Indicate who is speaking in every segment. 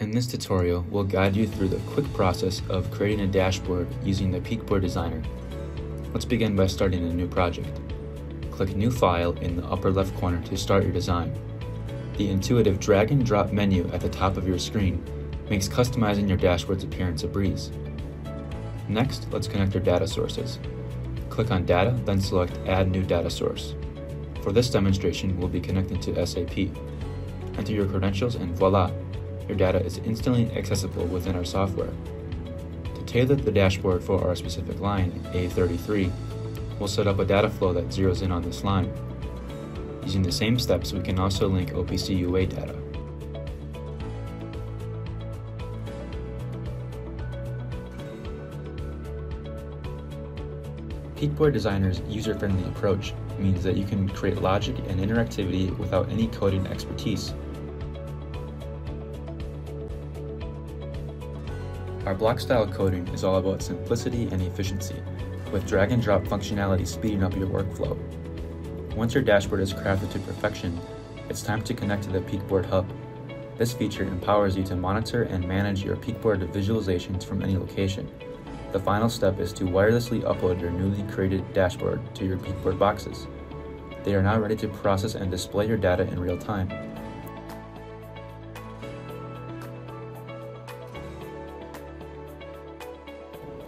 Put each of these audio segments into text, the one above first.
Speaker 1: In this tutorial, we'll guide you through the quick process of creating a dashboard using the Peakboard Designer. Let's begin by starting a new project. Click New File in the upper left corner to start your design. The intuitive drag and drop menu at the top of your screen makes customizing your dashboard's appearance a breeze. Next, let's connect our data sources. Click on Data, then select Add New Data Source. For this demonstration, we'll be connecting to SAP. Enter your credentials and voila, your data is instantly accessible within our software. To tailor the dashboard for our specific line, A33, we'll set up a data flow that zeroes in on this line. Using the same steps, we can also link OPC UA data. Peakboard Designer's user-friendly approach means that you can create logic and interactivity without any coding expertise. Our block style coding is all about simplicity and efficiency, with drag and drop functionality speeding up your workflow. Once your dashboard is crafted to perfection, it's time to connect to the Peakboard Hub. This feature empowers you to monitor and manage your Peakboard visualizations from any location. The final step is to wirelessly upload your newly created dashboard to your Peakboard boxes. They are now ready to process and display your data in real time.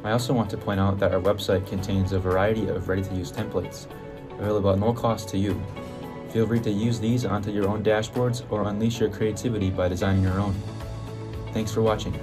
Speaker 1: I also want to point out that our website contains a variety of ready-to-use templates, available at no cost to you. Feel free to use these onto your own dashboards or unleash your creativity by designing your own. Thanks for watching.